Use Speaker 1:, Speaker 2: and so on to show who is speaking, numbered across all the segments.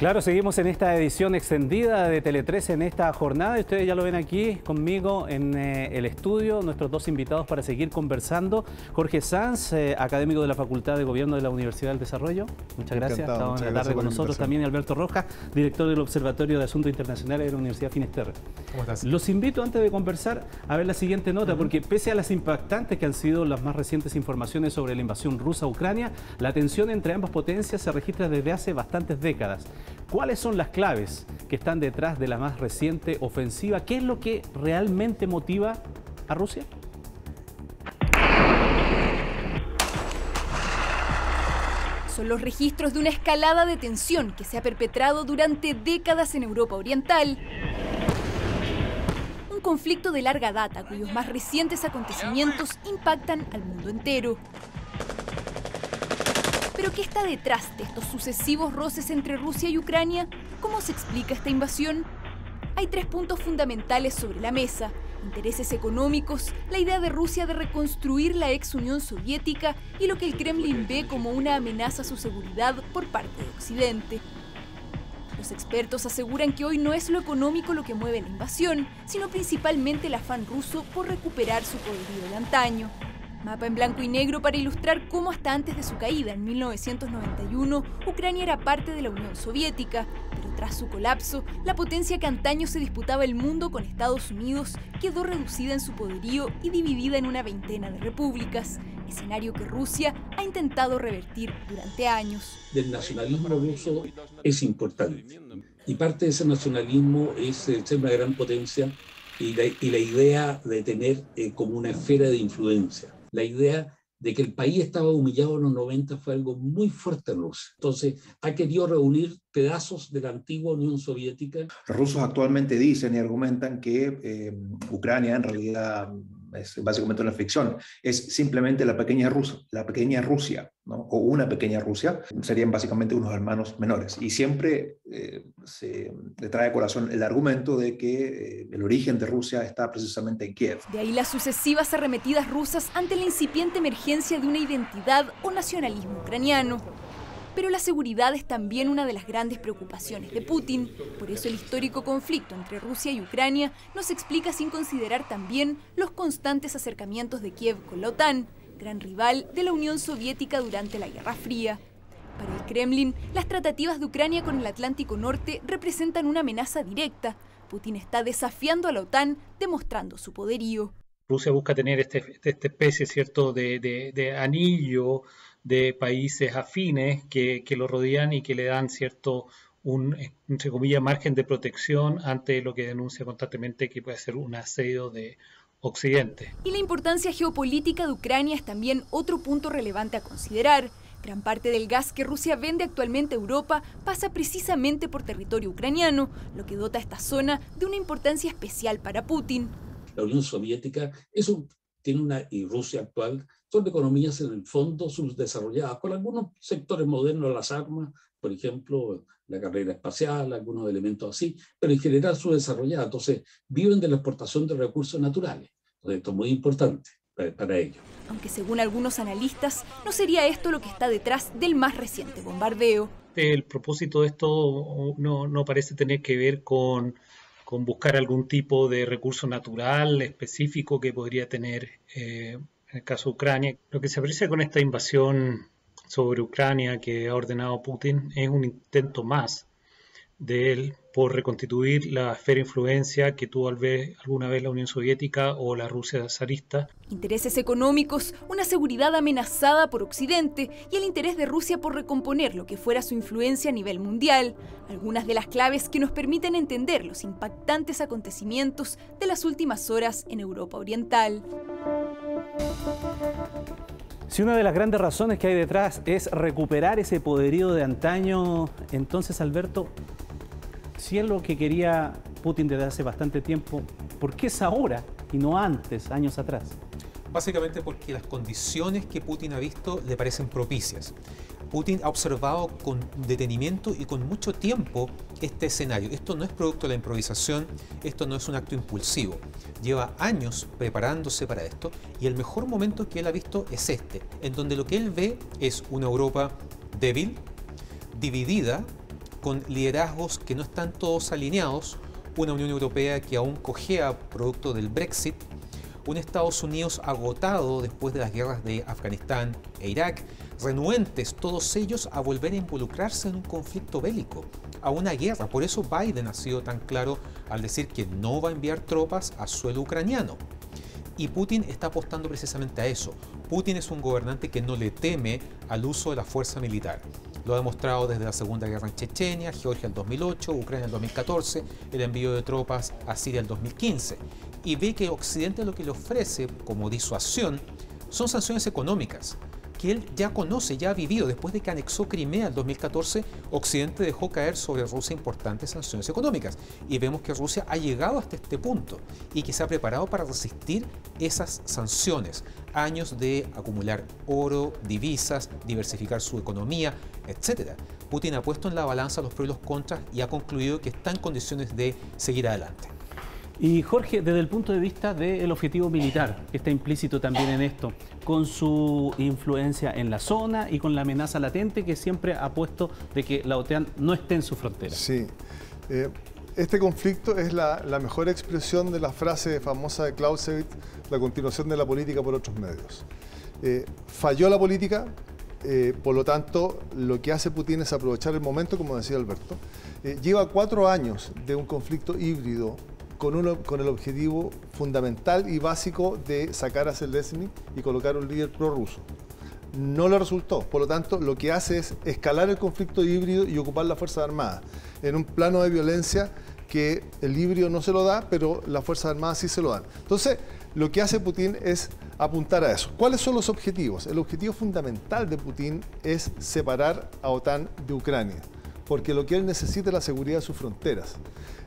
Speaker 1: Claro, seguimos en esta edición extendida de Tele3 en esta jornada ustedes ya lo ven aquí conmigo en eh, el estudio, nuestros dos invitados para seguir conversando. Jorge Sanz, eh, académico de la Facultad de Gobierno de la Universidad del Desarrollo. Muchas gracias. Estamos en la tarde con nosotros también Alberto Rojas, director del Observatorio de Asuntos Internacionales de la Universidad Finisterre. ¿Cómo estás? Los invito antes de conversar a ver la siguiente nota, porque pese a las impactantes que han sido las más recientes informaciones sobre la invasión rusa a Ucrania, la tensión entre ambas potencias se registra desde hace bastantes décadas. ¿Cuáles son las claves que están detrás de la más reciente ofensiva? ¿Qué es lo que realmente motiva a Rusia?
Speaker 2: Son los registros de una escalada de tensión que se ha perpetrado durante décadas en Europa Oriental. Un conflicto de larga data cuyos más recientes acontecimientos impactan al mundo entero. Pero ¿qué está detrás de estos sucesivos roces entre Rusia y Ucrania? ¿Cómo se explica esta invasión? Hay tres puntos fundamentales sobre la mesa. Intereses económicos, la idea de Rusia de reconstruir la ex Unión Soviética y lo que el Kremlin ve como una amenaza a su seguridad por parte de Occidente. Los expertos aseguran que hoy no es lo económico lo que mueve la invasión, sino principalmente el afán ruso por recuperar su poderío de antaño. Mapa en blanco y negro para ilustrar cómo hasta antes de su caída en 1991, Ucrania era parte de la Unión Soviética, pero tras su colapso, la potencia que antaño se disputaba el mundo con Estados Unidos quedó reducida en su poderío y dividida en una veintena de repúblicas, escenario que Rusia ha intentado revertir durante años.
Speaker 3: El nacionalismo ruso es importante y parte de ese nacionalismo es ser una gran potencia y la, idea de tener eh, como una esfera de influencia la idea de que el país estaba humillado en los 90 fue algo muy fuerte en Rusia. Entonces, ha querido reunir pedazos de la antigua Unión Soviética.
Speaker 4: Los rusos actualmente dicen y argumentan que eh, Ucrania en realidad es básicamente una ficción, es simplemente la pequeña, Rusia, la pequeña Rusia, o una pequeña Rusia, serían básicamente unos hermanos menores. Y siempre eh, se le trae a corazón el argumento de que eh, el origen de Rusia está precisamente en Kiev.
Speaker 2: De ahí las sucesivas arremetidas rusas ante la incipiente emergencia de una identidad o nacionalismo ucraniano. Pero la seguridad es también una de las grandes preocupaciones de Putin. Por eso el histórico conflicto entre Rusia y Ucrania no se explica sin considerar también los constantes acercamientos de Kiev con la OTAN, gran rival de la Unión Soviética durante la Guerra Fría. Para el Kremlin, las tratativas de Ucrania con el Atlántico Norte representan una amenaza directa. Putin está desafiando a la OTAN, demostrando su poderío.
Speaker 5: Rusia busca tener este, esta especie cierto de anillo de países afines que, lo rodean y que le dan cierto un, entre comillas, margen de protección ante lo que denuncia constantemente que puede ser un asedio de Occidente.
Speaker 2: Y la importancia geopolítica de Ucrania es también otro punto relevante a considerar. Gran parte del gas que Rusia vende actualmente a Europa pasa precisamente por territorio ucraniano, lo que dota a esta zona de una importancia especial para Putin.
Speaker 3: La Unión Soviética es un, tiene una, y Rusia actual son economías en el fondo subdesarrolladas, con algunos sectores modernos, las armas, por ejemplo, la carrera espacial, algunos elementos así, pero en general subdesarrolladas. Entonces, viven de la exportación de recursos naturales. Entonces, esto es muy importante para, ellos.
Speaker 2: Aunque según algunos analistas, no sería esto lo que está detrás del más reciente bombardeo.
Speaker 5: El propósito de esto no, no parece tener que ver con, con, buscar algún tipo de recurso natural específico que podría tener eh, en el caso de Ucrania. Lo que se aprecia con esta invasión sobre Ucrania que ha ordenado Putin es un intento más de él por reconstituir la esfera de influencia que tuvo alguna vez la Unión Soviética o la Rusia zarista.
Speaker 2: Intereses económicos, una seguridad amenazada por Occidente y el interés de Rusia por recomponer lo que fuera su influencia a nivel mundial. Algunas de las claves que nos permiten entender los impactantes acontecimientos de las últimas horas en Europa Oriental.
Speaker 1: Si una de las grandes razones que hay detrás es recuperar ese poderío de antaño, entonces Alberto, si es lo que quería Putin desde hace bastante tiempo, ¿por qué es ahora y no antes, años atrás?
Speaker 6: Básicamente porque las condiciones que Putin ha visto le parecen propicias. Putin ha observado con detenimiento y con mucho tiempo este escenario. Esto no es producto de la improvisación, esto no es un acto impulsivo. Lleva años preparándose para esto y el mejor momento que él ha visto es este, en donde lo que él ve es una Europa débil, dividida, con liderazgos que no están todos alineados, una Unión Europea que aún cojea producto del Brexit, un Estados Unidos agotado después de las guerras de Afganistán e Irak, renuentes todos ellos a volver a involucrarse en un conflicto bélico, a una guerra. Por eso Biden ha sido tan claro al decir que no va a enviar tropas a suelo ucraniano. Y Putin está apostando precisamente a eso. Putin es un gobernante que no le teme al uso de la fuerza militar. Lo ha demostrado desde la Segunda Guerra en Chechenia, Georgia en 2008, Ucrania en 2014, el envío de tropas a Siria en 2015. Y ve que Occidente lo que le ofrece como disuasión son sanciones económicas que él ya conoce, ya ha vivido. Después de que anexó Crimea en 2014, Occidente dejó caer sobre Rusia importantes sanciones económicas. Y vemos que Rusia ha llegado hasta este punto y que se ha preparado para resistir esas sanciones. Años de acumular oro, divisas, diversificar su economía, etc. Putin ha puesto en la balanza los pros y los contras y ha concluido que está en condiciones de seguir adelante.
Speaker 1: Y Jorge, desde el punto de vista del objetivo militar, que está implícito también en esto, con su influencia en la zona y con la amenaza latente que siempre ha puesto de que la OTAN no esté en su frontera.
Speaker 7: Sí. Eh, este conflicto es la, mejor expresión de la frase famosa de Clausewitz, la continuación de la política por otros medios. Eh, falló la política, eh, por lo tanto, lo que hace Putin es aprovechar el momento, como decía Alberto. lleva cuatro años de un conflicto híbrido con, el objetivo fundamental y básico de sacar a Zelensky y colocar un líder prorruso. No le resultó, por lo tanto, lo que hace es escalar el conflicto híbrido y ocupar las Fuerzas Armadas en un plano de violencia que el híbrido no se lo da, pero las Fuerzas Armadas sí se lo dan. Entonces, lo que hace Putin es apuntar a eso. ¿Cuáles son los objetivos? El objetivo fundamental de Putin es separar a OTAN de Ucrania, porque lo que él necesita es la seguridad de sus fronteras.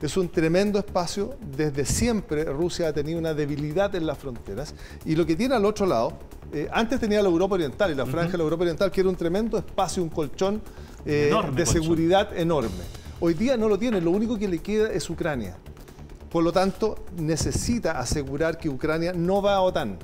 Speaker 7: Es un tremendo espacio. Desde siempre Rusia ha tenido una debilidad en las fronteras. Y lo que tiene al otro lado, eh, antes tenía la Europa Oriental y la franja de la Europa Oriental, que era un tremendo espacio, un colchón eh, de seguridad enorme. Hoy día no lo tiene, lo único que le queda es Ucrania. Por lo tanto, necesita asegurar que Ucrania no va a OTAN.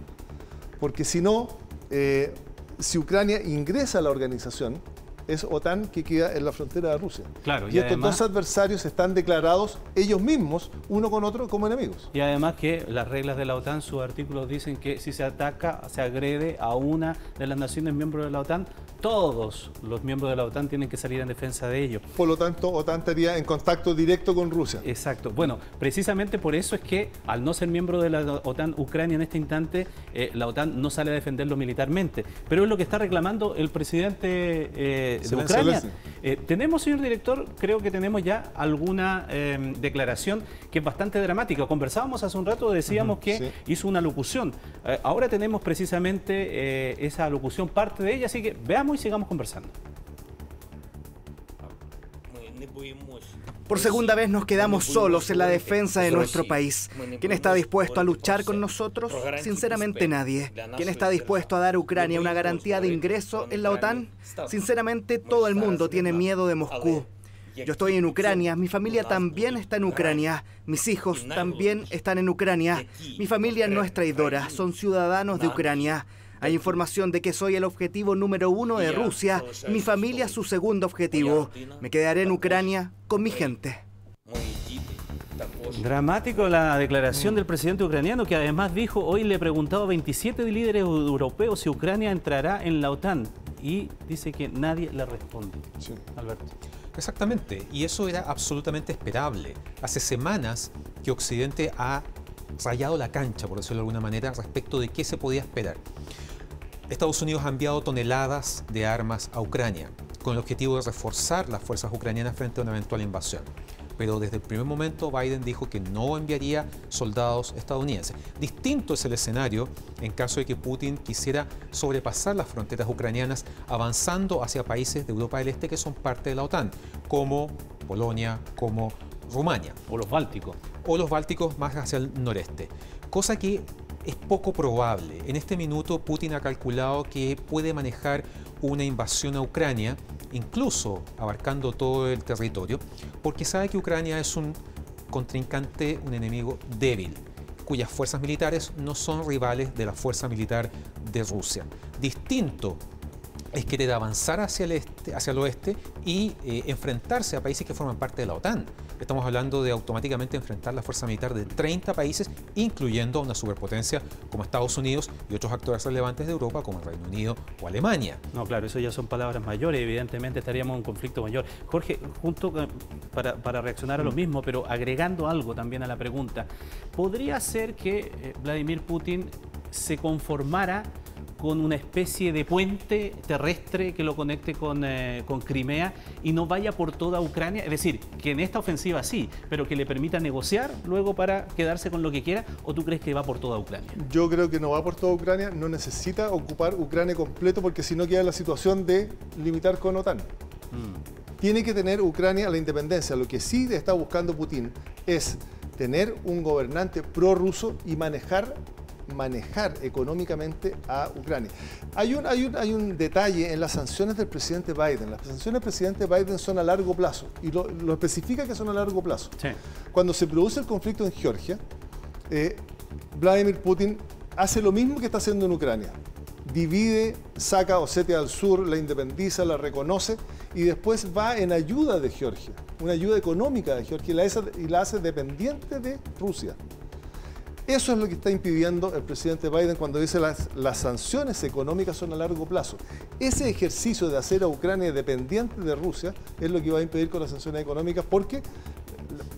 Speaker 7: Porque si no, eh, si Ucrania ingresa a la organización, es OTAN que queda en la frontera de Rusia. Claro, y, estos dos adversarios están declarados ellos mismos, uno con otro, como enemigos.
Speaker 1: Y además que las reglas de la OTAN, sus artículos dicen que si se ataca, se agrede a una de las naciones miembros de la OTAN, todos los miembros de la OTAN tienen que salir en defensa de ellos.
Speaker 7: Por lo tanto, OTAN estaría en contacto directo con Rusia.
Speaker 1: Exacto. Bueno, precisamente por eso es que al no ser miembro de la OTAN, Ucrania en este instante, eh, la OTAN no sale a defenderlo militarmente. Pero es lo que está reclamando el presidente eh, de Ucrania. Eh, tenemos, señor director, creo que tenemos ya alguna em, declaración que es bastante dramática. Conversábamos hace un rato, decíamos que hizo una locución. ahora tenemos precisamente esa locución, parte de ella, así que veamos y sigamos conversando.
Speaker 8: Por segunda vez nos quedamos solos en la defensa de nuestro país. ¿Quién está dispuesto a luchar con nosotros? Sinceramente nadie. ¿Quién está dispuesto a dar a Ucrania una garantía de ingreso en la OTAN? Sinceramente todo el mundo tiene miedo de Moscú. Yo estoy en Ucrania, mi familia también está en Ucrania, mis hijos también están en Ucrania, mi familia no es traidora, son ciudadanos de Ucrania. Hay información de que soy el objetivo número uno de Rusia, mi familia su segundo objetivo. Me quedaré en Ucrania con mi gente.
Speaker 1: Dramático la declaración del presidente ucraniano que además dijo, hoy le he preguntado a 27 líderes europeos si Ucrania entrará en la OTAN y dice que nadie le responde. Sí. Alberto.
Speaker 6: Exactamente, y eso era absolutamente esperable. Hace semanas que Occidente ha rayado la cancha, por decirlo de alguna manera, respecto de qué se podía esperar. Estados Unidos ha enviado toneladas de armas a Ucrania con el objetivo de reforzar las fuerzas ucranianas frente a una eventual invasión. Pero desde el primer momento Biden dijo que no enviaría soldados estadounidenses. Distinto es el escenario en caso de que Putin quisiera sobrepasar las fronteras ucranianas avanzando hacia países de Europa del Este que son parte de la OTAN, como Polonia, como Rumania.
Speaker 1: O los bálticos.
Speaker 6: O los bálticos más hacia el noreste. Cosa que es poco probable. En este minuto Putin ha calculado que puede manejar una invasión a Ucrania, incluso abarcando todo el territorio, porque sabe que Ucrania es un contrincante, un enemigo débil, cuyas fuerzas militares no son rivales de la fuerza militar de Rusia. Distinto es querer avanzar hacia el, este, hacia el oeste y eh, enfrentarse a países que forman parte de la OTAN. Estamos hablando de automáticamente enfrentar la fuerza militar de 30 países, incluyendo a una superpotencia como Estados Unidos y otros actores relevantes de Europa como el Reino Unido o Alemania.
Speaker 1: No, claro, eso ya son palabras mayores, evidentemente estaríamos en un conflicto mayor. Jorge, junto para, para reaccionar a lo mm. mismo, pero agregando algo también a la pregunta, ¿podría ser que eh, Vladimir Putin se conformara con una especie de puente terrestre que lo conecte con, eh, con, Crimea y no vaya por toda Ucrania? Es decir, que en esta ofensiva sí, pero que le permita negociar luego para quedarse con lo que quiera, ¿o tú crees que va por toda Ucrania?
Speaker 7: Yo creo que no va por toda Ucrania, no necesita ocupar Ucrania completo porque si no queda la situación de limitar con OTAN. Mm. Tiene que tener Ucrania la independencia. Lo que sí está buscando Putin es tener un gobernante prorruso y manejar manejar económicamente a Ucrania. Hay un, hay, un, hay un detalle en las sanciones del presidente Biden. Las sanciones del presidente Biden son a largo plazo y lo, especifica que son a largo plazo. Cuando se produce el conflicto en Georgia, eh, Vladimir Putin hace lo mismo que está haciendo en Ucrania. Divide, saca Osetia al sur, la independiza, la reconoce y después va en ayuda de Georgia, una ayuda económica de Georgia y la hace dependiente de Rusia. Eso es lo que está impidiendo el presidente Biden cuando dice las, las sanciones económicas son a largo plazo. Ese ejercicio de hacer a Ucrania dependiente de Rusia es lo que va a impedir con las sanciones económicas porque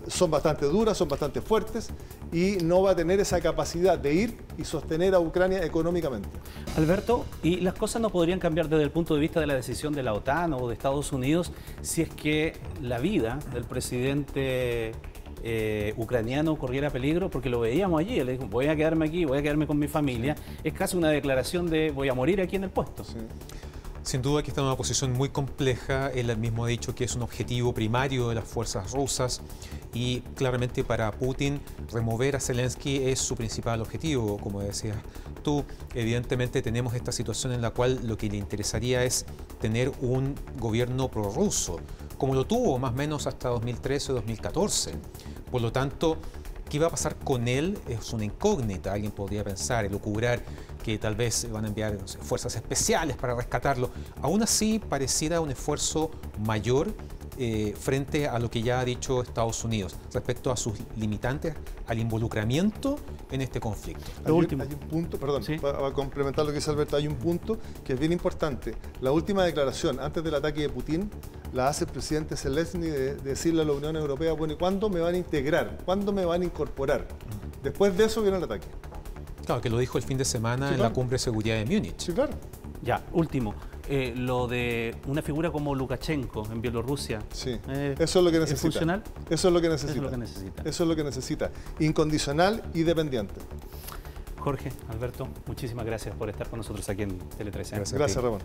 Speaker 7: son bastante duras, son bastante fuertes y no va a tener esa capacidad de ir y sostener a Ucrania económicamente.
Speaker 1: Alberto, ¿y las cosas no podrían cambiar desde el punto de vista de la decisión de la OTAN o de Estados Unidos si es que la vida del presidente eh, ucraniano corriera peligro, porque lo veíamos allí, él dijo, voy a quedarme aquí, voy a quedarme con mi familia, es casi una declaración de voy a morir aquí en el puesto.
Speaker 6: Sin duda que está en una posición muy compleja, él mismo ha dicho que es un objetivo primario de las fuerzas rusas y claramente para Putin remover a Zelensky es su principal objetivo, como decías tú. Evidentemente tenemos esta situación en la cual lo que le interesaría es tener un gobierno prorruso, como lo tuvo más o menos hasta 2013 o 2014. Por lo tanto, ¿qué va a pasar con él? Es una incógnita. Alguien podría pensar, elucubrar que tal vez van a enviar fuerzas especiales para rescatarlo. Aún así, pareciera un esfuerzo mayor eh, frente a lo que ya ha dicho Estados Unidos respecto a sus limitantes al involucramiento en este conflicto.
Speaker 7: Lo último. hay un punto, perdón, para, complementar lo que dice Alberto, hay un punto que es bien importante. La última declaración antes del ataque de Putin la hace el presidente Zelensky de, decirle a la Unión Europea, bueno, ¿y cuándo me van a integrar? ¿Cuándo me van a incorporar? Después de eso viene el ataque.
Speaker 6: Claro, que lo dijo el fin de semana en la cumbre de seguridad de Múnich.
Speaker 7: Sí, claro.
Speaker 1: Ya, último. Eh, lo de una figura como Lukashenko en Bielorrusia.
Speaker 7: Sí, eh, eso es lo que necesita. ¿Es funcional? Eso es lo que necesita. Eso es lo que necesita. Eso es lo que necesita. Incondicional y dependiente.
Speaker 1: Jorge, Alberto, muchísimas gracias por estar con nosotros aquí en Tele 13.
Speaker 7: Gracias, gracias Ramón.